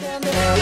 Bye.